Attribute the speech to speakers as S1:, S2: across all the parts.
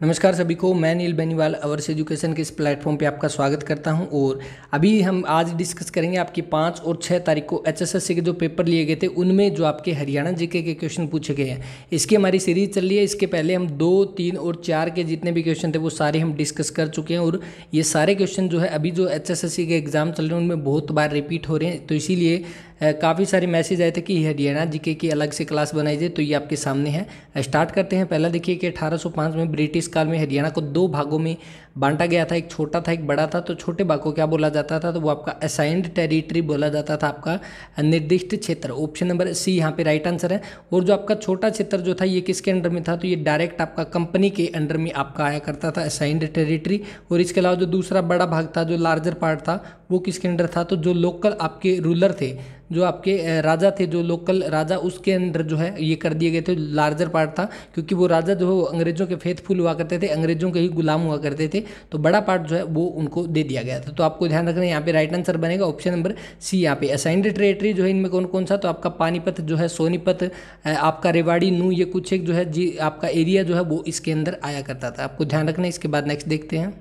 S1: नमस्कार सभी को, मैं नील बेनीवाल, अवर्स एजुकेशन के इस प्लेटफॉर्म पे आपका स्वागत करता हूँ और अभी हम आज डिस्कस करेंगे आपकी पाँच और छः तारीख को एचएसएससी के जो पेपर लिए गए थे, उनमें जो आपके हरियाणा जीके के क्वेश्चन पूछे गए हैं। इसकी हमारी सीरीज़ चल रही है, इसके पहले हम दो, तीन और चार के जितने भी क्वेश्चन थे, वो सारे हम डिस्कस कर चुके हैं और ये सारे क्वेश्चन जो है, अभी जो एचएसएससी के एग्ज़ाम चल रहे हैं, उनमें बहुत बार रिपीट हो रहे हैं तो इसीलिए काफ़ी सारे मैसेज आए थे कि हरियाणा जीके की अलग से क्लास बनाई जाए तो ये आपके सामने है। स्टार्ट करते हैं। पहला देखिए कि 1805 में ब्रिटिश काल में हरियाणा को दो भागों में बांटा गया था, एक छोटा था, एक बड़ा था तो छोटे भाग को क्या बोला जाता था? तो वो आपका असाइंड टेरिटरी बोला जाता था आपका निर्दिष्ट क्षेत्र। ऑप्शन नंबर सी यहाँ पे राइट आंसर है। और जो आपका छोटा क्षेत्र जो था, ये किसके अंडर में था? तो ये डायरेक्ट आपका कंपनी के अंडर में आपका आया करता था असाइंड टेरिटरी और इसके अलावा जो दूसरा बड़ा भाग था, जो लार्जर पार्ट था, वो किसके अंडर था? तो जो लोकल आपके रूलर थे, जो आपके राजा थे, जो लोकल राजा, उसके अंदर जो है, ये कर दिए गए थे लार्जर पार्ट था। क्योंकि वो राजा जो अंग्रेज़ों के फेथफुल हुआ करते थे, अंग्रेज़ों के ही गुलाम हुआ करते थे। तो बड़ा पार्ट जो है वो उनको दे दिया गया था। तो आपको ध्यान रखना यहाँ पे राइट आंसर बनेगा ऑप्शन नंबर सी यहाँ पे असाइंड टेरेटरी जो है इनमें कौन कौन सा तो आपका पानीपत जो है, सोनीपत आपका रेवाड़ी, नू, ये कुछ एक जो है, जी, आपका एरिया जो है वो इसके अंदर आया करता था। आपको ध्यान रखना इसके बाद नेक्स्ट देखते हैं।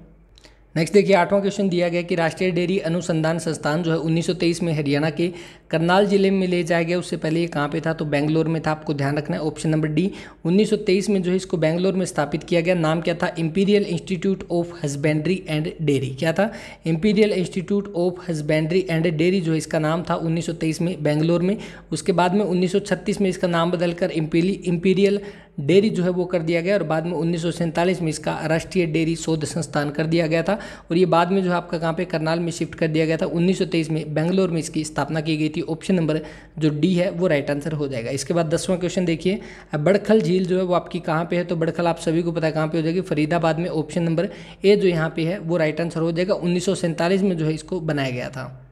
S1: नेक्स्ट देखिए, आठवां क्वेश्चन दिया गया कि राष्ट्रीय डेयरी अनुसंधान संस्थान जो है 1923 में हरियाणा के करनाल ज़िले में ले जाया गया, उससे पहले ये कहाँ पे था? तो बेंगलोर में था। आपको ध्यान रखना है ऑप्शन नंबर डी 1923 में जो है, इसको बेंगलोर में स्थापित किया गया। नाम क्या था? Imperial institute of husbandry and dairy क्या था? Imperial institute of husbandry and dairy जो है, इसका नाम था उन्नीस सौ तेईस में बेंगलोर में। उसके बाद में उन्नीस सौ छत्तीस में इसका नाम बदलकर इंपीरियल डेयरी जो है, वो कर दिया गया। और बाद में उन्नीस सौ सैंतालीस में इसका राष्ट्रीय डेयरी शोध संस्थान कर दिया गया था। और ये बाद में जो है, आपका कहाँ पे? करनाल में शिफ्ट कर दिया गया था। 1923 में बेंगलोर में इसकी स्थापना की गई थी। ऑप्शन नंबर जो डी है, वो राइट आंसर हो जाएगा। इसके बाद दसवां क्वेश्चन देखिए। बड़खल झील जो है, वो आपकी कहाँ पे है? तो बड़खल आप सभी को पता है कहाँ पे हो जाएगी। फरीदाबाद में ऑप्शन नंबर ए जो यहाँ पे है, वो राइट आंसर हो जाएगा। उन्नीस सौ सैंतालीस में जो है, इसको बनाया गया था।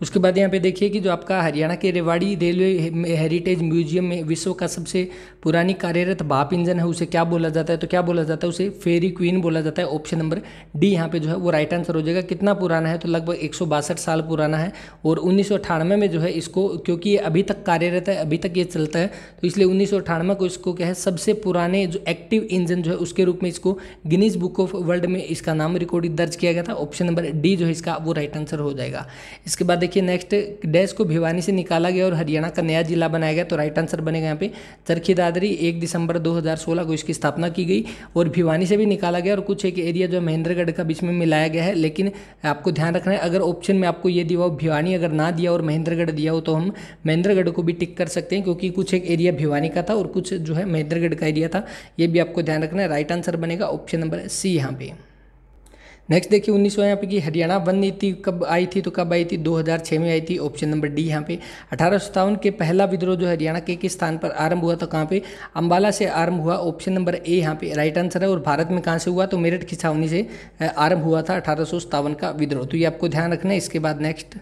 S1: उसके बाद यहाँ पे देखिए कि जो आपका हरियाणा के रेवाड़ी रेलवे हेरिटेज म्यूज़ियम में विश्व का सबसे पुरानी कार्यरत भाप इंजन है, उसे क्या बोला जाता है? तो क्या बोला जाता है? उसे फेरी क्वीन बोला जाता है ऑप्शन नंबर डी यहाँ पे जो है वो राइट आंसर हो जाएगा। कितना पुराना है? तो लगभग एक सौ बासठ साल पुराना है और उन्नीस सौ अठानवे में जो है इसको, क्योंकि ये अभी तक कार्यरत है, अभी तक ये चलता है तो इसलिए उन्नीस सौ अठानवे को इसको क्या है, सबसे पुराने जो एक्टिव इंजन जो है उसके रूप में इसको गिनीज बुक ऑफ़ वर्ल्ड में इसका नाम रिकॉर्ड दर्ज किया गया था। ऑप्शन नंबर डी जो है इसका वो राइट आंसर हो जाएगा। इसके बाद देखिए नेक्स्ट डैश को भिवानी से निकाला गया और हरियाणा का नया जिला बनाया गया तो राइट आंसर बनेगा यहाँ पे। चरखी दादरी, एक दिसंबर 2016 को इसकी स्थापना की गई और भिवानी से भी निकाला गया और कुछ एक एरिया जो महेंद्रगढ़ का बीच में मिलाया गया है। लेकिन आपको ध्यान रखना है, अगर ऑप्शन में आपको ये दिया हो, भिवानी अगर ना दिया और महेंद्रगढ़ दिया हो तो हम महेंद्रगढ़ को भी टिक कर सकते हैं, क्योंकि कुछ एक एरिया भिवानी का था और कुछ जो है महेंद्रगढ़ का एरिया था। ये भी आपको ध्यान रखना है राइट आंसर बनेगा ऑप्शन नंबर सी यहाँ पे। नेक्स्ट देखिए, उन्नीस सौ यहाँ पे की हरियाणा वन नीति कब आई थी तो कब आई थी? 2006 में आई थी ऑप्शन नंबर डी यहाँ पे। अठारह सौ सत्तावन के पहला विद्रोह जो हरियाणा के किस स्थान पर आरंभ हुआ था, कहाँ पे? अंबाला से आरंभ हुआ ऑप्शन नंबर ए यहाँ पे। राइट आंसर है, और भारत में कहाँ से हुआ? तो मेरठ की छावनी से आरंभ हुआ था अठारह सौ सत्तावन का विद्रोह। तो ये आपको ध्यान रखना है, इसके बाद नेक्स्ट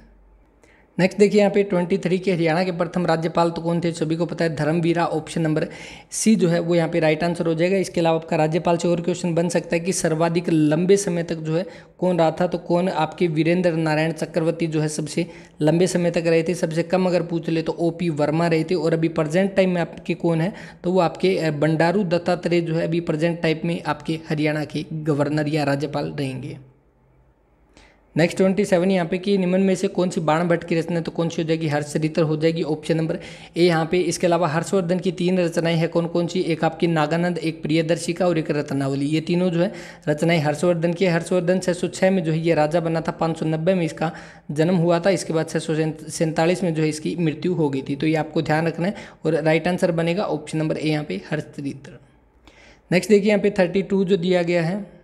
S1: नेक्स्ट देखिए यहाँ पे ट्वेंटी थ्री के हरियाणा के प्रथम राज्यपाल तो कौन थे? सभी को पता है धर्मवीरा ऑप्शन नंबर सी जो है, वो यहाँ पे राइट आंसर हो जाएगा। इसके अलावा आपका राज्यपाल से और क्वेश्चन बन सकता है कि सर्वाधिक लंबे समय तक जो है कौन रहा था? तो कौन आपके वीरेंद्र नारायण चक्रवर्ती जो है सबसे लंबे समय तक रहे थे? सबसे कम अगर पूछ ले तो ओपी वर्मा रहे थे। और अभी प्रेजेंट टाइम में आपके कौन है? तो वो आपके बंडारू दत्तात्रेय जो है अभी प्रेजेंट टाइम में आपके हरियाणा के गवर्नर या राज्यपाल रहेंगे। नेक्स्ट ट्वेंटी सेवन यहाँ पे कि निम्न में से कौन सी बाण भट्ट की रचना तो कौन सी हो जाएगी? हर्ष हर्षरितर हो जाएगी ऑप्शन नंबर ए यहाँ पे। इसके अलावा हर्षवर्धन की तीन रचनाएँ हैं कौन कौन सी? एक आपकी नागानंद, एक प्रियदर्शिका और एक रत्नावली। ये तीनों जो है, रचनाएँ हर्षवर्धन की हर्षवर्धन छः सौ छः में जो है, ये राजा बना था, पाँच सौ नब्बे में इसका जन्म हुआ था। इसके बाद छः सौ सैंतालीस में जो है, इसकी मृत्यु हो गई थी। तो ये आपको ध्यान रखना है और राइट आंसर बनेगा ऑप्शन नंबर ए यहाँ पे हर्षरितर नेक्स्ट देखिए, यहाँ पे थर्टी जो दिया गया है।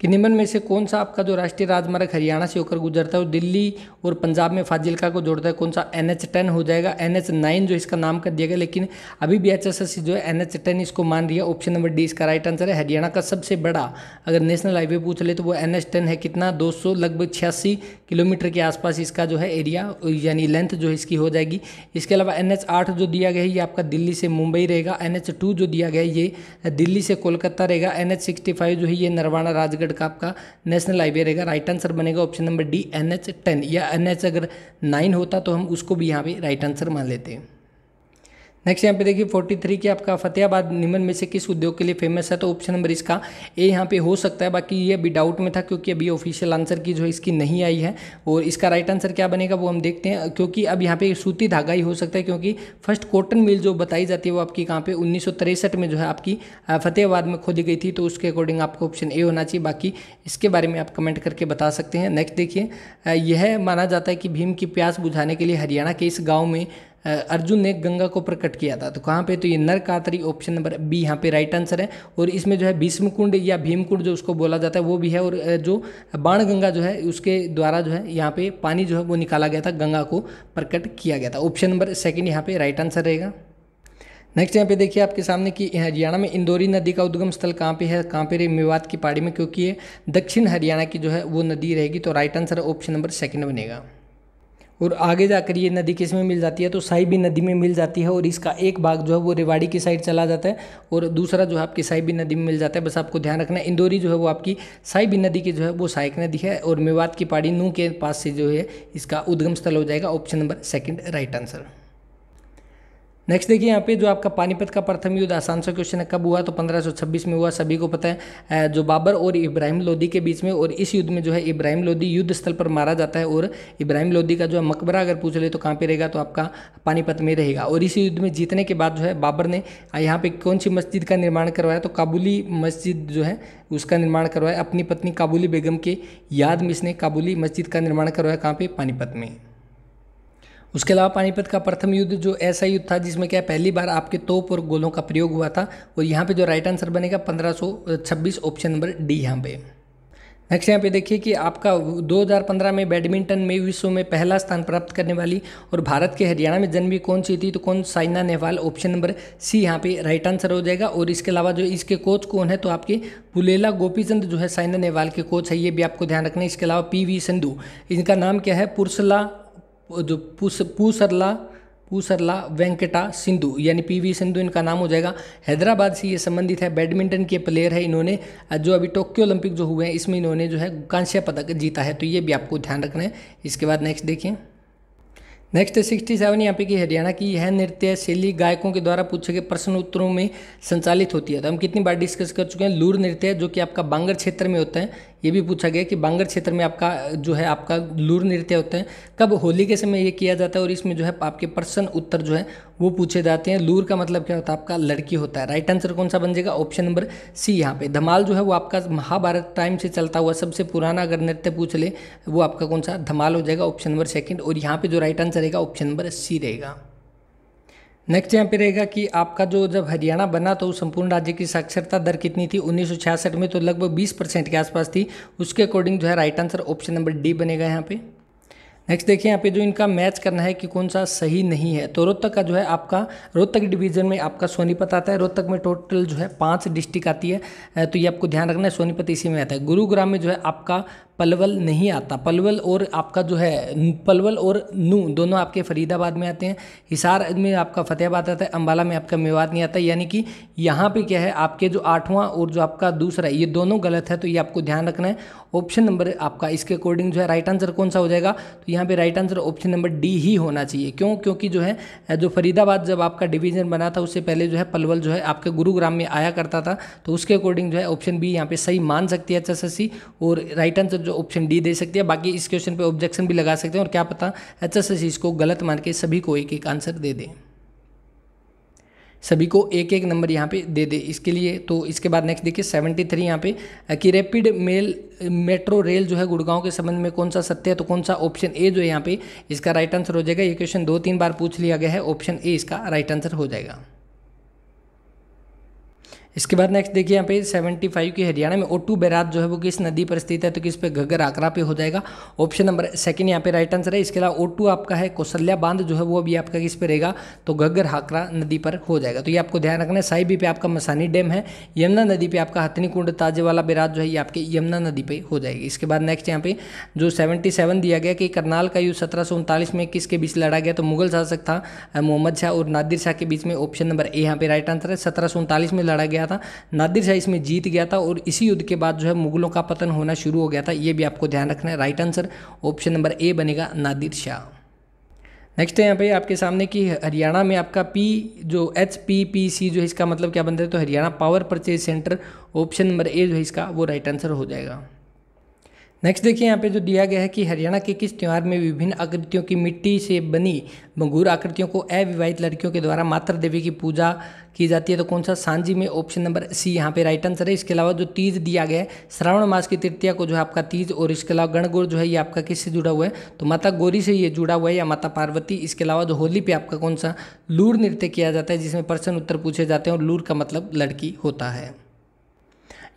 S1: कि निम्न में से कौन सा आपका जो राष्ट्रीय राजमार्ग हरियाणा से होकर गुजरता है और दिल्ली और पंजाब में फाजिलका को जोड़ता है? कौन सा एन एच टेन हो जाएगा? एन एच नाइन जो इसका नाम कर दिया गया, लेकिन अभी भी एच एस एस सी जो है एन एच टेन इसको मान रही है। ऑप्शन नंबर डी इसका राइट आंसर है। हरियाणा का सबसे बड़ा अगर नेशनल हाईवे पूछ ले तो वो एन एच टेन है। कितना? दो सौ, लगभग छियासी किलोमीटर के आसपास इसका जो है एरिया, यानी लेंथ जो इसकी हो जाएगी। इसके अलावा एन एच आठ जो दिया गया है, ये आपका दिल्ली से मुंबई रहेगा। एन एच टू जो दिया गया है, ये दिल्ली से कोलकाता रहेगा। एन एच सिक्सटी फाइव जो है, ये नरवाना राजगढ़ छत्तीसगढ़ का आपका नेशनल हाईवे रहेगा राइट आंसर बनेगा option number D N H ten या एन एच अगर नाइन होता तो हम उसको भी यहाँ पे राइट आंसर मान लेते हैं। नेक्स्ट यहाँ पे देखिए 43 की आपका फतेहाबाद निम्न में से किस उद्योग के लिए फ़ेमस है? तो ऑप्शन नंबर इसका ए यहाँ पे हो सकता है। बाकी ये अभी डाउट में था क्योंकि अभी ऑफिशियल आंसर की जो है इसकी नहीं आई है। और इसका राइट आंसर क्या बनेगा वो हम देखते हैं। क्योंकि अब यहाँ पे सूती धागा ही हो सकता है क्योंकि फ़र्स्ट कॉटन मिल जो बताई जाती है वो आपकी कहाँ पे उन्नीस में जो है आपकी फतेहाबाद में खोदी गई थी। तो उसके अकॉर्डिंग आपको ऑप्शन ए होना चाहिए। बाकी इसके बारे में आप कमेंट करके बता सकते हैं। नेक्स्ट देखिए यह माना जाता है कि भीम की प्यास बुझाने के लिए हरियाणा के इस गाँव में अर्जुन ने गंगा को प्रकट किया था। तो कहाँ पे? तो ये नरकातरी ऑप्शन नंबर बी यहाँ पे राइट आंसर है। और इसमें जो है भीष्म कुंड या भीम कुंड जो उसको बोला जाता है, वो भी है। और जो बाण गंगा जो है, उसके द्वारा जो है, यहाँ पे पानी जो है, वो निकाला गया था, गंगा को प्रकट किया गया था। ऑप्शन नंबर सेकेंड यहाँ पे राइट आंसर रहेगा। नेक्स्ट यहाँ पे देखिए आपके सामने कि हरियाणा में इंदौरी नदी का उद्गम स्थल कहाँ पे है, कहाँ पे मेवात की पहाड़ी में? क्योंकि ये दक्षिण हरियाणा की जो है, वो नदी रहेगी। तो right answer option number second बनेगा। और आगे जाकर ये नदी किसमें मिल जाती है? तो साहिबी नदी में मिल जाती है और इसका एक भाग जो है वो रेवाड़ी की साइड चला जाता है और दूसरा जो है आपकी साहिबी नदी में मिल जाता है। बस आपको ध्यान रखना है, इंदौरी जो है वो आपकी साहिबी नदी की जो है वो सहायक नदी है और मेवात की पहाड़ी नू के पास से जो है इसका उद्गम स्थल हो जाएगा option number second right answer next देखिए यहाँ पे जो आपका पानीपत का प्रथम युद्ध, आसान सा क्वेश्चन है, कब हुआ? तो 1526 में हुआ, सभी को पता है जो बाबर और इब्राहिम लोदी के बीच में, और इस युद्ध में जो है इब्राहिम लोदी युद्ध स्थल पर मारा जाता है, और इब्राहिम लोदी का जो है मकबरा अगर पूछ ले तो कहाँ पे रहेगा? तो आपका पानीपत में रहेगा। और इस युद्ध में जीतने के बाद जो है बाबर ने यहाँ पे कौन सी मस्जिद का निर्माण करवाया? तो काबुली मस्जिद जो है, उसका निर्माण करवाया। अपनी पत्नी काबुली बेगम के याद में इसने काबुली मस्जिद का निर्माण करवाया कहाँ पे? पानीपत में। उसके अलावा पानीपत का प्रथम युद्ध जो ऐसा युद्ध था जिसमें क्या पहली बार आपके तोप और गोलों का प्रयोग हुआ था और यहाँ पे जो राइट आंसर बनेगा 1526 ऑप्शन नंबर डी यहाँ पे। नेक्स्ट यहाँ पे देखिए कि आपका 2015 में बैडमिंटन में विश्व में पहला स्थान प्राप्त करने वाली और भारत के हरियाणा में जन्मी कौन सी थी तो कौन Saina Nehwal option number C यहाँ पे राइट आंसर हो जाएगा। और इसके अलावा जो इसके कोच कौन है तो आपके पुलेला गोपीचंद जो है, साइना नेहवाल के कोच है, ये भी आपको ध्यान रखना है। इसके अलावा पी वी संधु, इनका नाम क्या है, पुरसला जो पूस, पूसरला पूसरला वेंकटा सिंधु, यानी पीवी सिंधु इनका नाम हो जाएगा। हैदराबाद से ये संबंधित है, बैडमिंटन के प्लेयर है इन्होंने। जो अभी टोक्यो ओलंपिक जो हुए हैं, इसमें इन्होंने जो है कांस्य पदक जीता है तो ये भी आपको ध्यान रखना है। इसके बाद नेक्स्ट देखिए। नेक्स्ट सिक्सटी सेवन यहाँ पे की हरियाणा की यह नृत्य शैली गायकों के द्वारा पूछे गए प्रश्न उत्तरों में संचालित होती है। तो हम कितनी बार डिस्कस कर चुके हैं, लूर नृत्य जो कि आपका बांगर क्षेत्र में होता है ये भी पूछा गया कि बांगर क्षेत्र में आपका, जो है आपका लूर नृत्य होता है, कब होली के समय ये किया जाता है और इसमें जो है आपके प्रश्न उत्तर जो है वो पूछे जाते हैं। लूर का मतलब क्या होता है? आपका लड़की होता है। राइट आंसर कौन सा बन जाएगा? ऑप्शन नंबर सी यहाँ पे। धमाल जो है वो आपका महाभारत टाइम से चलता हुआ सबसे पुराना अगर नृत्य पूछ ले, वो आपका कौन सा? धमाल हो जाएगा। ऑप्शन नंबर सेकंड और यहाँ पे जो राइट आंसर रहेगा ऑप्शन नंबर सी रहेगा। नेक्स्ट यहाँ पे रहेगा कि आपका जो जब हरियाणा बना तो संपूर्ण राज्य की साक्षरता दर कितनी थी? उन्नीस सौ छियासठ में तो लगभग 20 परसेंट के आसपास थी। उसके अकॉर्डिंग जो है right answer option number D बनेगा यहाँ पे। नेक्स्ट देखिए यहाँ पे जो इनका मैच करना है कि कौन सा सही नहीं है तो रोहतक का जो है आपका, रोहतक डिवीज़न में आपका सोनीपत आता है। रोहतक में टोटल जो है पाँच डिस्ट्रिक्ट आती है। तो ये आपको ध्यान रखना है, सोनीपत इसी में आता है। गुरुग्राम में जो है आपका पलवल नहीं आता। पलवल और आपका जो है, पलवल और नू दोनों आपके फरीदाबाद में आते हैं। हिसार में आपका फतेहाबाद आता है अम्बाला में आपका मेवात नहीं आता। यानी कि यहाँ पे क्या है, आपके जो आठवां और जो आपका दूसरा, ये दोनों गलत है तो ये आपको ध्यान रखना है। ऑप्शन नंबर आपका, इसके अकॉर्डिंग जो है, राइट आंसर कौन सा हो जाएगा? तो यहाँ पे right answer option number D ही होना चाहिए। क्यों? क्योंकि जो है, जो फरीदाबाद जब आपका डिवीज़न बना था, उससे पहले जो है, पलवल जो है, आपके गुरुग्राम में आया करता था। तो उसके अकॉर्डिंग जो है, ऑप्शन बी यहाँ पे सही मान सकती है एच और राइट आंसर जो ऑप्शन डी दे सकती है, बाकी इस क्वेश्चन पे ऑब्जेक्शन भी लगा सकते हैं और क्या पता एच एस एस इसको गलत मान के सभी को एक एक आंसर दे दें। सभी को एक एक नंबर यहाँ पे दे दे इसके लिए। तो इसके बाद नेक्स्ट देखिए सेवेंटी थ्री यहाँ पे, कि रैपिड मेल मेट्रो रेल जो है गुड़गांव के संबंध में कौन सा सत्य है तो कौन सा ऑप्शन ए जो है यहाँ पे इसका राइट आंसर हो जाएगा। ये क्वेश्चन दो तीन बार पूछ लिया गया है ऑप्शन ए इसका राइट आंसर हो जाएगा। इसके बाद नेक्स्ट देखिए यहाँ पे 75 की हरियाणा में ओटू बैराज जो है वो किस नदी पर स्थित है तो किस पे घग्गर आकरा पे हो जाएगा। ऑप्शन नंबर सेकंड यहाँ पे राइट आंसर है। इसके अलावा ओटू आपका है कौशल्या बाँध जो है वो अभी आपका किस पे रहेगा तो घग्गर हाकरा नदी पर हो जाएगा। तो ये आपको ध्यान रखना है साहिबी पे आपका मसानी डैम है, यमुना नदी पे आपका हथनी कुंड ताजे वाला बैराज जो है ये आपके यमुना नदी पे हो जाएगी। इसके बाद नेक्स्ट यहाँ पे जो सेवेंटी दिया गया कि करनाल का युद्ध सत्रह सौ उनतालीस में किसके बीच लड़ा गया तो मुगल शासक था मोहम्मद शाह और नादिर शाह के बीच में ऑप्शन नंबर ए यहाँ पे राइट आंसर है। सत्रह सौ उनतालीस में लड़ा गया था, नादिर शाह इसमें जीत गया था और इसी युद्ध के बाद जो है मुगलों का पतन होना शुरू हो गया था, ये भी आपको ध्यान रखना है। Right answer option number A बनेगा नादिर शाह। नेक्स्ट है यहाँ पे आपके सामने कि हरियाणा में आपका पी जो एच पी पी सी जो है इसका मतलब क्या बनता है? तो Haryana power purchase centre option number A जो है इसका वो राइट आंसर हो जाएगा। नेक्स्ट देखिए यहाँ पे जो दिया गया है कि हरियाणा के किस त्यौहार में विभिन्न आकृतियों की मिट्टी से बनी मंगूर आकृतियों को अविवाहित लड़कियों के द्वारा मातृ देवी की पूजा की जाती है। तो कौन सा? सांझी में ऑप्शन नंबर सी यहाँ पे राइट आंसर है। इसके अलावा जो तीज दिया गया है, श्रावण मास की तृतीया को जो है आपका तीज और इसके अलावा गणगौर जो है ये आपका किससे जुड़ा हुआ है? तो माता गौरी से ये जुड़ा हुआ है या माता पार्वती। इसके अलावा जो होली पे आपका कौन सा? लूर नृत्य किया जाता है, जिसमें प्रश्न उत्तर पूछे जाते हैं और लूर का मतलब लड़की होता है।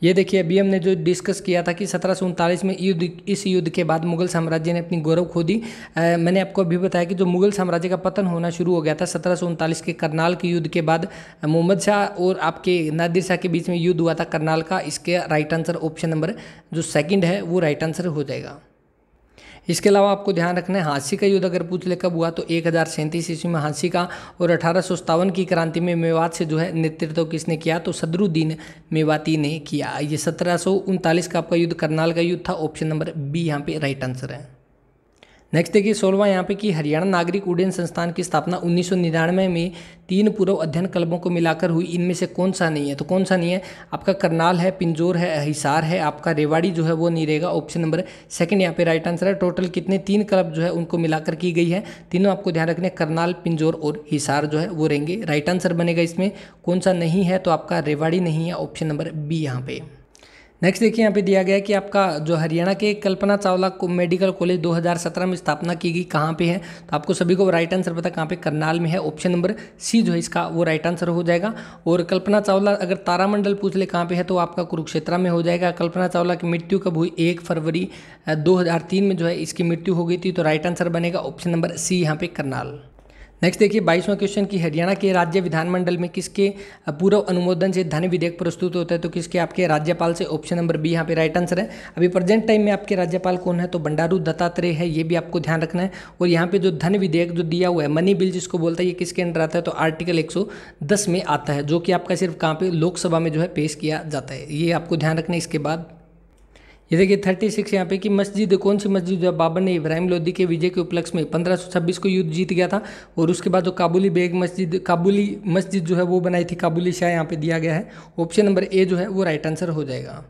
S1: ये देखिए, अभी हमने जो डिस्कस किया था कि सत्रह सौ उनतालीस में युद्ध, इस युद्ध के बाद मुगल साम्राज्य ने अपनी गौरव खो दी। मैंने आपको अभी बताया कि जो मुगल साम्राज्य का पतन होना शुरू हो गया था, सत्रह सौ उनतालीस के करनाल के युद्ध के बाद, मोहम्मद शाह और आपके नादिर शाह के बीच में युद्ध हुआ था करनाल का, इसके राइट आंसर ऑप्शन नंबर जो सेकंड है, वो राइट आंसर हो जाएगा। इसके अलावा आपको ध्यान रखना है, हांसी का युद्ध अगर पूछ ले कब हुआ तो एक हज़ार सैंतीस ईस्वी में हांसी का और अठारह की क्रांति में मेवात से जो है नेतृत्व किसने किया तो सदरुद्दीन मेवाती ने किया। ये सत्रह सौ उनतालीस का आपका युद्ध करनाल का युद्ध था ऑप्शन नंबर बी यहाँ पे राइट आंसर है। नेक्स्ट देखिए सोलवा यहाँ पे कि हरियाणा नागरिक उड्डयन संस्थान की स्थापना उन्नीस सौ निन्यानवे में तीन पूर्व अध्ययन क्लबों को मिलाकर हुई। इनमें से कौन सा नहीं है? तो कौन सा नहीं है? आपका करनाल है, पिंजोर है, हिसार है, आपका रेवाड़ी जो है वो नहीं रहेगा। ऑप्शन नंबर सेकंड यहाँ पे राइट आंसर है। टोटल कितने तीन क्लब जो है उनको मिलाकर की गई है? तीनों आपको ध्यान रखने करनाल, पिंजोर और हिसार जो है वो रहेंगे। राइट आंसर बनेगा इसमें। कौन सा नहीं है तो आपका रेवाड़ी नहीं है। ऑप्शन नंबर बी यहाँ पे। नेक्स्ट देखिए यहाँ पे दिया गया है कि आपका जो हरियाणा के कल्पना चावला को मेडिकल कॉलेज 2017 में स्थापना की गई कहाँ पे है? तो आपको सभी को राइट आंसर पता कहाँ पे? करनाल में है। ऑप्शन नंबर सी जो है इसका वो राइट आंसर हो जाएगा। और कल्पना चावला अगर तारामंडल पूछ ले कहाँ पे है तो आपका कुरुक्षेत्रा में हो जाएगा। कल्पना चावला की मृत्यु कब हुई? एक फरवरी दो में जो है इसकी मृत्यु हो गई थी। तो राइट आंसर बनेगा ऑप्शन नंबर सी यहाँ पे करनाल। नेक्स्ट देखिए, बाईसवां क्वेश्चन कि हरियाणा के राज्य विधानमंडल में किसके पूर्व अनुमोदन से धन विधेयक प्रस्तुत होता है तो किसके आपके राज्यपाल से ऑप्शन नंबर बी यहाँ पे राइट आंसर है। अभी प्रेजेंट टाइम में आपके राज्यपाल कौन है तो बंडारू दत्तात्रेय है, ये भी आपको ध्यान रखना है। और यहाँ पे जो धन विधेयक जो दिया हुआ है मनी बिल जिसको बोलता है, ये किसके अंडर आता है तो आर्टिकल एक में आता है, जो कि आपका सिर्फ़ कहाँ पे लोकसभा में जो है पेश किया जाता है। ये आपको ध्यान रखना है, इसके बाद ये देखिए थर्टी सिक्स यहाँ पे कि मस्जिद, कौन सी मस्जिद जो बाबर ने इब्राहिम लोदी के विजय के उपलक्ष्य में पंद्रह सौ छब्बीस को युद्ध जीत गया था और उसके बाद जो काबुली बेग मस्जिद, काबुली मस्जिद जो है वो बनाई थी, काबुली शाह यहाँ पे दिया गया है। ऑप्शन नंबर ए जो है, वो राइट आंसर हो जाएगा।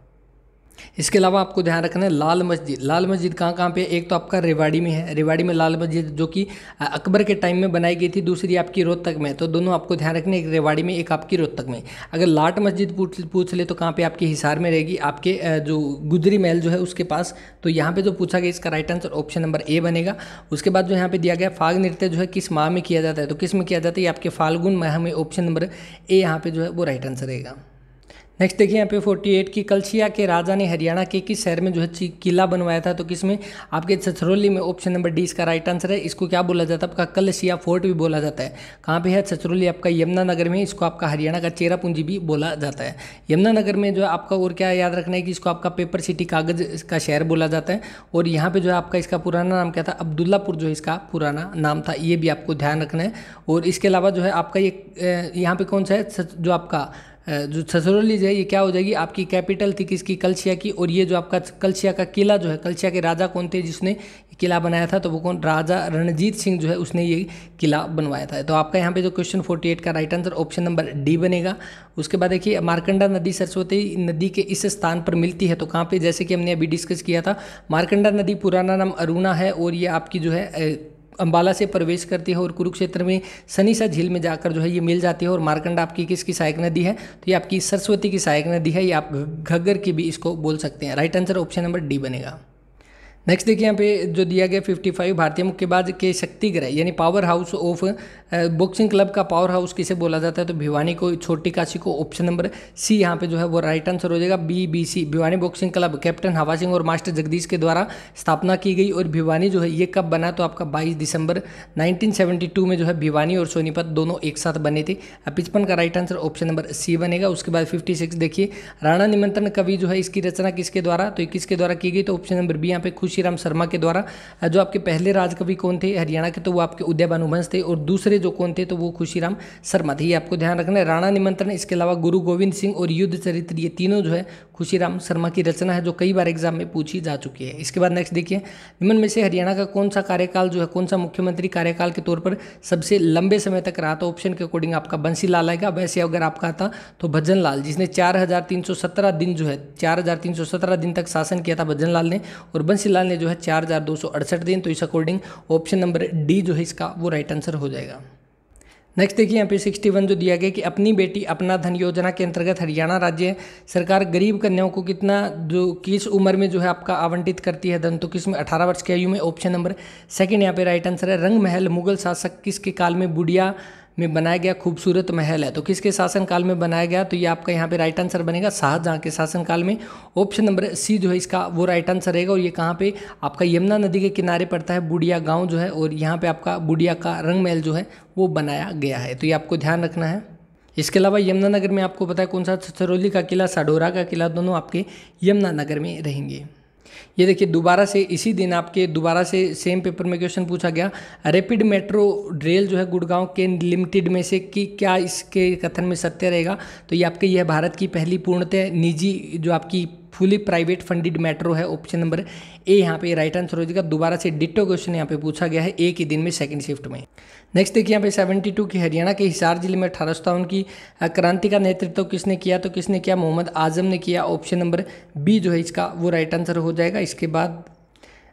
S1: इसके अलावा आपको ध्यान रखना है, लाल मस्जिद लाल मस्जिद कहाँ कहाँ पे, एक तो आपका रेवाड़ी में है, रेवाड़ी में लाल मस्जिद जो कि अकबर के टाइम में बनाई गई थी, दूसरी आपकी रोहतक में तो दोनों आपको ध्यान रखना एक रेवाड़ी में, एक आपकी रोहतक में। अगर लाट मस्जिद पूछ पूछ ले तो कहाँ पे आपकी हिसार में रहेगी, आपके जो गुजरी महल जो है उसके पास तो यहाँ पर जो पूछा गया इसका right answer option number A बनेगा। उसके बाद जो यहाँ पर दिया गया फाग नृत्य जो है किस माह में किया जाता है तो किसमें किया जाता है, ये आपके फाल्गुन माह में ऑप्शन नंबर ए यहाँ पर जो है वो राइट आंसर रहेगा। नेक्स्ट देखिए यहाँ पे 48 की कलशिया के राजा ने हरियाणा के किस शहर में जो है किला बनवाया था तो किसमें आपके छछरौली में ऑप्शन नंबर डी इसका राइट आंसर है। इसको क्या बोला जाता है? आपका कलशिया फोर्ट भी बोला जाता है। कहाँ पे है? छछरौली आपका यमुनानगर में, इसको आपका हरियाणा का चेरापूंजी भी बोला जाता है। यमुनानगर में जो है आपका और क्या याद रखना है कि इसको आपका पेपर सिटी कागज़ का शहर बोला जाता है। और यहाँ पर जो है आपका इसका पुराना नाम क्या था? अब्दुल्लापुर जो इसका पुराना नाम था। ये भी आपको ध्यान रखना है। और इसके अलावा जो है आपका ये यहाँ पे कौन सा है? जो आपका जो जो है, ये क्या हो जाएगी? आपकी कैपिटल थी किसकी? कलशिया की। और ये जो आपका कलशिया का किला जो है, कलशिया के राजा कौन थे जिसने किला बनाया था? तो वो कौन? राजा रणजीत सिंह जो है, उसने ये किला बनवाया था। तो आपका यहाँ पे जो क्वेश्चन 48 का right answer option number D बनेगा। उसके बाद देखिए, मारकंडा नदी, सरस्वती नदी के इस स्थान पर मिलती है। तो कहाँ पे? जैसे कि हमने अभी डिस्कस किया था, मारकंडा नदी पुराना नाम अरुणा है। और ये आपकी जो है अम्बाला से प्रवेश करती है और कुरुक्षेत्र में सनीसा झील में जाकर जो है ये मिल जाती है और मारकंडा आपकी किसकी सहायक नदी है? तो ये आपकी सरस्वती की सहायक नदी है, या आप घग्गर की भी इसको बोल सकते हैं। Right answer option number D बनेगा। नेक्स्ट देखिए यहाँ पे जो दिया गया 55 भारतीय मुक्केबाज के शक्ति ग्रह यानी power house of boxing club का पावर हाउस किसे बोला जाता है? तो भिवानी को, छोटी काशी को ऑप्शन नंबर सी यहाँ पे जो है वो राइट आंसर हो जाएगा B B C Bhiwani boxing club captain Hawa Singh और मास्टर जगदीश के द्वारा स्थापना की गई और भिवानी जो है ये कब बना? तो आपका बाईस दिसंबर नाइनटीन में जो है भिवानी और सोनीपत दोनों एक साथ बने थे। पिचपन का right answer option number C बनेगा, उसके बाद फिफ्टी देखिए। राणा निमंत्रण कवि जो है इसकी रचना किसके द्वारा? तो किसके द्वारा की गई? तो ऑप्शन नंबर बी यहाँ पे खुशी खुशीराम शर्मा के द्वारा जो आपके पहले राजकवि कौन थे, हरियाणा के तो वो आपके उदय भानुवंश थे, और दूसरे जो कौन थे तो वो खुशीराम शर्मा थे। ये आपको ध्यान रखना है, राणा निमंत्रण, इसके अलावा गुरु गोविंद सिंह और युद्ध चरित्र, ये तीनों जो है, खुशीराम शर्मा की रचना है, जो कई बार एग्ज़ाम में पूछी जा चुकी है। इसके बाद नेक्स्ट देखिए, निम्न में से हरियाणा का कौन सा कार्यकाल जो है, कौन सा मुख्यमंत्री कार्यकाल के तौर पर सबसे लंबे समय तक रहा था? ऑप्शन के अकॉर्डिंग आपका बंसी लाल आएगा। वैसे अगर आपका था तो भजन लाल, जिसने चार हज़ार तीन सौ सत्रह दिन जो है, चार हज़ार तीन सौ सत्रह दिन तक शासन किया था भजन लाल ने, और बंसी लाल ने जो है चार हज़ार दो सौ अड़सठ दिन तो इस अकॉर्डिंग ऑप्शन नंबर डी जो है इसका वो राइट आंसर हो जाएगा। नेक्स्ट देखिए, यहाँ पे सिक्सटी वन जो दिया गया कि अपनी बेटी अपना धन योजना के अंतर्गत हरियाणा राज्य सरकार गरीब कन्याओं को कितना जो किस उम्र में जो है आपका आवंटित करती है धन तो किसमें अठारह वर्ष की आयु में? ऑप्शन नंबर सेकंड यहाँ पे राइट आंसर है रंग महल मुगल शासक किसके काल में बुढ़िया में बनाया गया खूबसूरत महल है। तो किसके शासनकाल में बनाया गया? तो ये आपका यहाँ पे राइट आंसर बनेगा शाहजहाँ के शासनकाल में। ऑप्शन नंबर सी जो है, इसका वो राइट आंसर रहेगा। और ये कहाँ पे? आपका यमुना नदी के किनारे पड़ता है बुढ़िया गाँव जो है, और यहाँ पे आपका बुढ़िया का रंग महल जो है, वो बनाया गया है। तो ये आपको ध्यान रखना है। इसके अलावा यमुनानगर में आपको पता है कौन सा सरोली का किला साडोरा का किला, दोनों आपके यमुनानगर में रहेंगे। ये देखिए, दोबारा से इसी दिन आपके दोबारा से सेम पेपर में क्वेश्चन पूछा गया। रैपिड मेट्रो रेल जो है गुड़गांव के लिमिटेड में से कि क्या इसके कथन में सत्य रहेगा? तो ये आपके, यह भारत की पहली पूर्णतः निजी, जो आपकी फुली प्राइवेट फंडेड मेट्रो है ऑप्शन नंबर ए यहाँ पे राइट आंसर हो जाएगा। दोबारा से डिटो क्वेश्चन यहाँ पे पूछा गया है, एक ही दिन में सेकंड शिफ्ट में। नेक्स्ट देखिए यहाँ पे 72 की, हरियाणा के हिसार ज़िले में अठारह की क्रांति का नेतृत्व किसने किया? तो किसने किया? मोहम्मद आज़म ने किया। ऑप्शन नंबर बी जो है, इसका वो राइट आंसर हो जाएगा। इसके बाद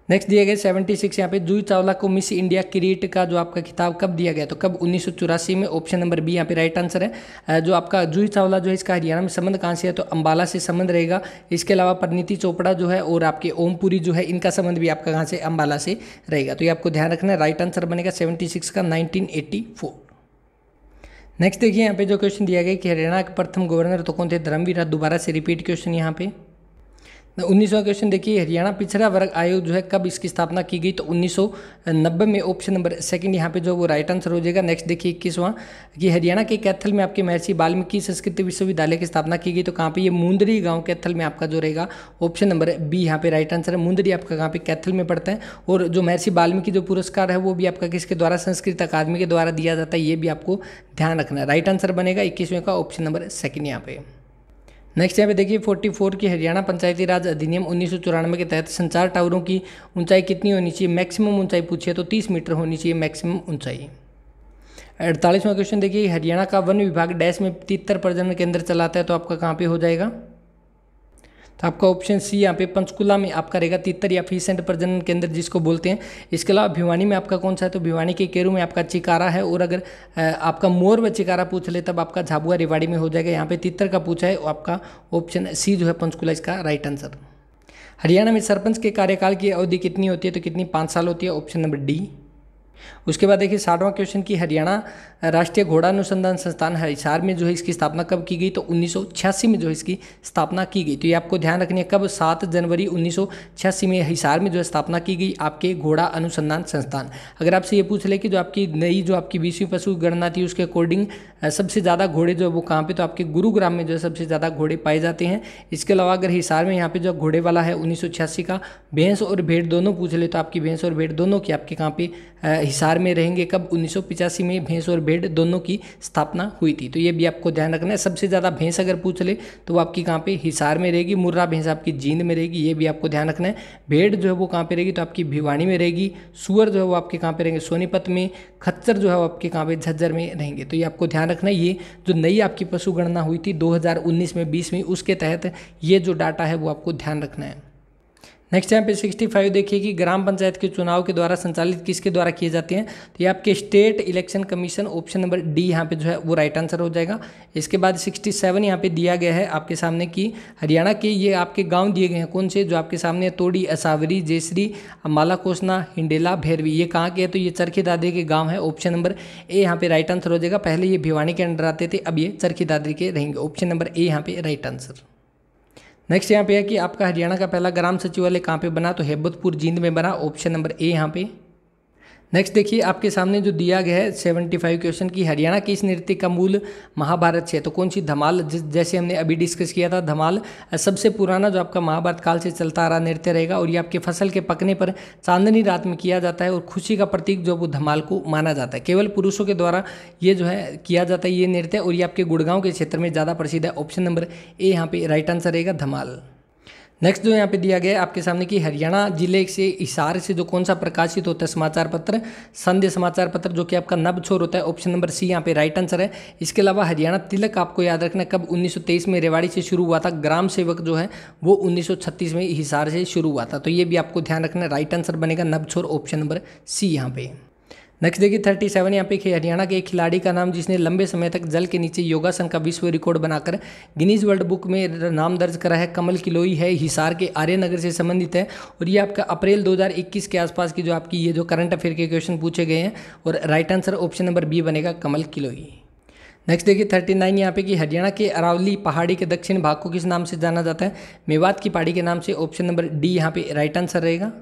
S1: नेक्स्ट दिया गया सेवेंटी सिक्स यहाँ पे जूही चावला को मिस इंडिया क्रिएट का जो आपका खिताब कब दिया गया? तो कब? उन्नीस सौ चौरासी में ऑप्शन नंबर बी यहाँ पे राइट आंसर है। जो आपका जूही चावला जो है, इसका हरियाणा में संबंध कहाँ से है? तो अम्बाला से संबंध रहेगा। इसके अलावा परिणीति चोपड़ा जो है और आपके ओमपुरी जो है, इनका संबंध भी आपका कहाँ से? अम्बाला से रहेगा। तो ये आपको ध्यान रखना है राइट आंसर बनेगा सेवेंटी का नाइनटीन नेक्स्ट देखिए यहाँ पे जो क्वेश्चन दिया गया कि हरियाणा के प्रथम गवर्नर तो कौन थे? धर्मवीर दोबारा से रिपीट क्वेश्चन यहाँ पे। उन्नीसवा क्वेश्चन देखिए, हरियाणा पिछड़ा वर्ग आयोग जो है कब इसकी स्थापना की गई? तो 1990 में ऑप्शन नंबर सेकंड यहाँ पे जो वो राइट आंसर हो जाएगा। नेक्स्ट देखिए, इक्कीसवां कि हरियाणा के कैथल में आपके महर्षि वाल्मीकि संस्कृति विश्वविद्यालय की स्थापना की गई तो कहाँ पे? ये मुंदरी गाँव कैथल में आपका जो रहेगा ऑप्शन नंबर बी यहाँ पे राइट आंसर है। मुंदरी आपका कहाँ पे? कैथल में पड़ता है। और जो महर्षि वाल्मीकि जो पुरस्कार है, वो भी आपका किसके द्वारा? संस्कृत अकादमी के द्वारा दिया जाता है। ये भी आपको ध्यान रखना राइट आंसर बनेगा, इक्कीसवें का ऑप्शन नंबर सेकंड यहाँ पे। नेक्स्ट यहाँ पे देखिए 44 की हरियाणा पंचायती राज अधिनियम उन्नीस सौ चौरानवे के तहत संचार टावरों की ऊंचाई कितनी होनी चाहिए? मैक्सिमम ऊंचाई पूछिए तो 30 मीटर होनी चाहिए मैक्सिमम ऊंचाई। अड़तालीसवां क्वेश्चन देखिए, हरियाणा का वन विभाग डैश में तितर प्रजनन केंद्र चलाता है तो आपका कहाँ पे हो जाएगा? तो आपका ऑप्शन सी यहाँ पे पंचकुला में आपका रहेगा तितर या फीसेंट प्रजनन केंद्र जिसको बोलते हैं। इसके अलावा भिवानी में आपका कौन सा है? तो भिवानी के केरू में आपका चिकारा है और अगर आपका मोर व चिकारा पूछ ले तब आपका झाबुआ रेवाड़ी में हो जाएगा। यहाँ पे तितर का पूछा है आपका ऑप्शन सी जो है पंचकुला, इसका राइट आंसर हरियाणा में सरपंच के कार्यकाल की अवधि कितनी होती है? तो कितनी? पाँच साल होती है। ऑप्शन नंबर डी उसके बाद देखिए साठवां क्वेश्चन की हरियाणा राष्ट्रीय घोड़ा अनुसंधान संस्थान हिसार में जो है इसकी स्थापना कब की गई? तो उन्नीस सौ छियासी में जो है इसकी स्थापना की गई। तो ये आपको ध्यान रखनी है, कब? सात जनवरी उन्नीस सौ छियासी में हिसार में जो है स्थापना की गई आपके घोड़ा अनुसंधान संस्थान। अगर आपसे ये पूछ ले कि जो आपकी नई, जो आपकी बीसवीं पशु गणना थी, उसके अकॉर्डिंग सबसे ज़्यादा घोड़े जो है वो कहाँ पे? तो आपके गुरुग्राम में जो है सबसे ज़्यादा घोड़े पाए जाते हैं। इसके अलावा अगर हिसार में यहाँ पे जो घोड़े वाला है उन्नीस सौ छियासी का, भैंस और भेड़ दोनों पूछ ले तो आपकी भैंस और भेड़ दोनों की आपके कहाँ पे हिसार में रहेंगे, कब उन्नीस में भैंस और भेड़ दोनों की स्थापना हुई थी। तो ये भी आपको ध्यान रखना है। सबसे ज़्यादा भैंस अगर पूछ ले तो आपकी कहाँ पे? हिसार में रहेगी। मुर्रा भैंस आपकी जींद में रहेगी। ये भी आपको ध्यान रखना है। भेड़ जो है वो कहाँ पे रहेगी? तो आपकी भिवानी में रहेगी। सुअर जो है वो आपके कहाँ पे रहेंगे? सोनीपत में। खच्चर जो है वो आपके कहाँ पे? झज्जर में रहेंगे। तो ये आपको ध्यान रखना है। ये जो नई आपकी पशु गणना हुई थी दो हज़ार उन्नीस में, बीस में, उसके तहत ये जो डाटा है वो आपको ध्यान रखना है। नेक्स्ट यहाँ पे 65 देखिए कि ग्राम पंचायत के चुनाव के द्वारा संचालित किसके द्वारा किए जाते हैं? तो ये आपके state election commission option number D यहाँ पे जो है, वो राइट आंसर हो जाएगा। इसके बाद 67 यहाँ पे दिया गया है आपके सामने कि हरियाणा के ये आपके गाँव दिए गए हैं कौन से? जो आपके सामने तोड़ी, असावरी, जेसरी, अम्बाला, कोसना, हिंडेला, भैरवी। ये कहाँ के है? तो ये चरखी दादरी के गाँव है। ऑप्शन नंबर ए यहाँ पे राइट आंसर हो जाएगा। पहले ये भिवानी के अंडर आते थे, अब ये चरखी दादरी के रहेंगे। ऑप्शन नंबर ए यहाँ पे राइट आंसर नेक्स्ट यहाँ पे है कि आपका हरियाणा का पहला ग्राम सचिवालय कहाँ पे बना? तो हेबतपुर जींद में बना। ऑप्शन नंबर ए यहाँ पे। नेक्स्ट देखिए, आपके सामने जो दिया गया है सेवेंटी फाइव क्वेश्चन की, हरियाणा की इस नृत्य का मूल महाभारत से तो कौन सी धमाल, जैसे हमने अभी डिस्कस किया था, धमाल, सबसे पुराना जो आपका महाभारत काल से चलता आ रहा नृत्य रहेगा और ये आपके फ़सल के पकने पर चांदनी रात में किया जाता है और खुशी का प्रतीक जो वो धमाल को माना जाता है। केवल पुरुषों के द्वारा ये जो है, किया जाता है ये नृत्य और ये आपके गुड़गांव के क्षेत्र में ज़्यादा प्रसिद्ध है। ऑप्शन नंबर ए यहाँ पे राइट आंसर रहेगा, धमाल। नेक्स्ट जो यहाँ पे दिया गया है आपके सामने कि हरियाणा ज़िले से हिसार से जो कौन सा प्रकाशित होता है समाचार पत्र? संध्य समाचार पत्र, जो कि आपका नब छोर होता है ऑप्शन नंबर सी यहाँ पे राइट आंसर है। इसके अलावा हरियाणा तिलक आपको याद रखना कब 1923 में रेवाड़ी से शुरू हुआ था, ग्राम सेवक जो है, वो 1936 में हिसार से शुरू हुआ था। तो ये भी आपको ध्यान रखना राइट आंसर बनेगा नब छोर ऑप्शन नंबर सी यहाँ पे। नेक्स्ट देखिए थर्टी सेवन यहाँ पे हरियाणा के एक खिलाड़ी का नाम जिसने लंबे समय तक जल के नीचे योगासन का विश्व रिकॉर्ड बनाकर गिनीज वर्ल्ड बुक में नाम दर्ज करा है। कमल किलोई है, हिसार के आर्यनगर से संबंधित है। और ये आपका अप्रैल 2021 के आसपास की जो आपकी ये जो करंट अफेयर के क्वेश्चन पूछे गए हैं और right answer option number B बनेगा कमल किलोई। नेक्स्ट देखिए थर्टी नाइन यहाँ पे कि हरियाणा के अरावली पहाड़ी के दक्षिण भाग को किस नाम से जाना जाता है? मेवात की पहाड़ी के नाम से ऑप्शन नंबर डी यहाँ पे राइट आंसर रहेगा।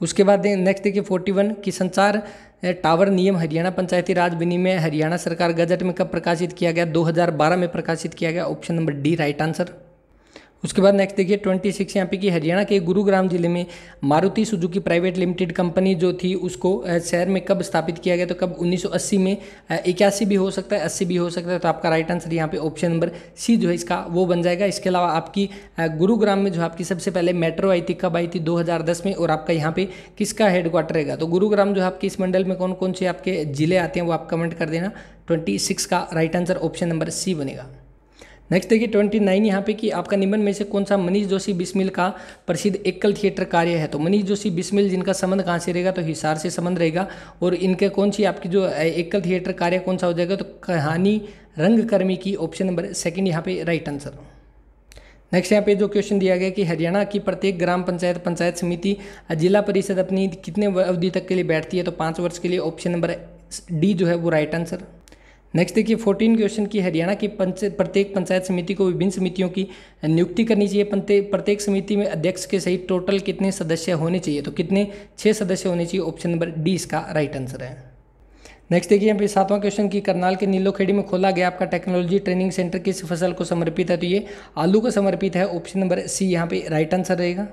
S1: उसके बाद नेक्स्ट देखिए फोर्टी वन की संचार टावर नियम हरियाणा पंचायती राज विनिमय हरियाणा सरकार गजट में कब प्रकाशित किया गया? 2012 में प्रकाशित किया गया। Option number D, right answer. उसके बाद नेक्स्ट देखिए ट्वेंटी सिक्स यहाँ पे कि हरियाणा के गुरुग्राम ज़िले में Maruti Suzuki private limited company जो थी, उसको शहर में कब स्थापित किया गया तो कब 1980 में इक्यासी भी हो सकता है, अस्सी भी हो सकता है तो आपका राइट आंसर यहाँ पे ऑप्शन नंबर सी जो है, इसका वो बन जाएगा। इसके अलावा आपकी गुरुग्राम में जो आपकी सबसे पहले मेट्रो आई थी, कब आई थी, दो हज़ार दस में, और आपका यहाँ पे किसका हेडक्वार्टर रहेगा? तो गुरुग्राम जो आपके इस मंडल में कौन कौन से आपके ज़िले आते हैं, वो आप कमेंट कर देना। ट्वेंटी का right answer option number C बनेगा। नेक्स्ट देखिए ट्वेंटी नाइन यहाँ पे कि आपका निबंध में से कौन सा मनीष जोशी बिस्मिल का प्रसिद्ध एकल थिएटर कार्य है? तो मनीष जोशी बिस्मिल जिनका संबंध कहाँ से रहेगा? तो हिसार से संबंध रहेगा। और इनके कौन सी आपकी जो एकल थिएटर कार्य कौन सा हो जाएगा? तो कहानी रंगकर्मी की ऑप्शन नंबर सेकेंड यहाँ पे राइट आंसर नेक्स्ट यहाँ पे जो क्वेश्चन दिया गया कि हरियाणा की प्रत्येक ग्राम पंचायत पंचायत समिति, जिला परिषद अपनी कितने अवधि तक के लिए बैठती है? तो पाँच वर्ष के लिए ऑप्शन नंबर डी जो है वो राइट आंसर नेक्स्ट देखिए फोर्टीन क्वेश्चन की हरियाणा की पंच, प्रत्येक पंचायत समिति को विभिन्न समितियों की नियुक्ति करनी चाहिए। प्रत्येक समिति में अध्यक्ष के सहित टोटल कितने सदस्य होने चाहिए? तो कितने छः सदस्य होने चाहिए? ऑप्शन नंबर डी इसका राइट आंसर है। नेक्स्ट देखिए, यहाँ पे सातवां क्वेश्चन की, करनाल के नीलोखेड़ी में खोला गया आपका टेक्नोलॉजी ट्रेनिंग सेंटर किस फ़सल को समर्पित है? तो ये आलू को समर्पित है। ऑप्शन नंबर सी यहाँ पे राइट आंसर रहेगा।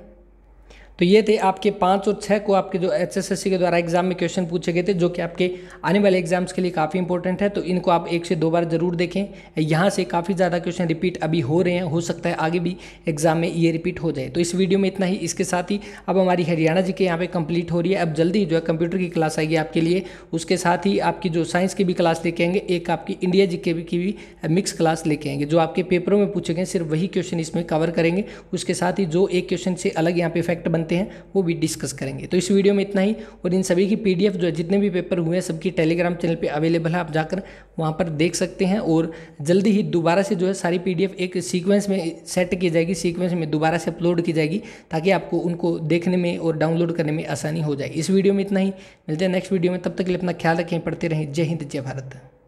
S1: तो ये थे आपके पाँच और छः को आपके जो एच के द्वारा एग्ज़ाम में क्वेश्चन पूछे गए थे, जो कि आपके आने वाले एग्ज़ाम्स के लिए काफ़ी इंपॉर्टेंट है। तो इनको आप एक से दो बार ज़रूर देखें। यहाँ से काफ़ी ज़्यादा क्वेश्चन रिपीट अभी हो रहे हैं, हो सकता है आगे भी एग्ज़ाम में ये रिपीट हो जाए। तो इस वीडियो में इतना ही, इसके साथ ही अब हमारी हरियाणा जी के यहाँ पर कंप्लीट हो रही है। अब जल्दी जो है कंप्यूटर की क्लास आएगी आपके लिए। उसके साथ ही आपकी जो साइंस की भी क्लास लेके आएँगे, एक आपकी इंडिया जी के की भी मिक्स क्लास लेके आएँगे। जो आपके पेपरों में पूछे गए, सिर्फ़ वही क्वेश्चन इसमें कवर करेंगे। उसके साथ ही जो एक क्वेश्चन से अलग यहाँ पे इफ़ेक्ट बनते हैं, वो भी डिस्कस करेंगे। तो इस वीडियो में इतना ही, और इन सभी की पीडीएफ जो जितने भी पेपर हुए हैं, सबकी टेलीग्राम चैनल पे अवेलेबल है, आप जाकर वहाँ पर देख सकते हैं, और जल्दी ही दोबारा से जो है, सारी पीडीएफ एक सीक्वेंस में सेट की जाएगी सीक्वेंस में दोबारा से अपलोड की जाएगी, ताकि आपको उनको देखने में और डाउनलोड करने में आसानी हो जाए। इस वीडियो में इतना ही, मिलते हैं नेक्स्ट वीडियो में, तब तक के लिए अपना ख्याल रखें, पढ़ते रहें। जय हिंद, जय भारत।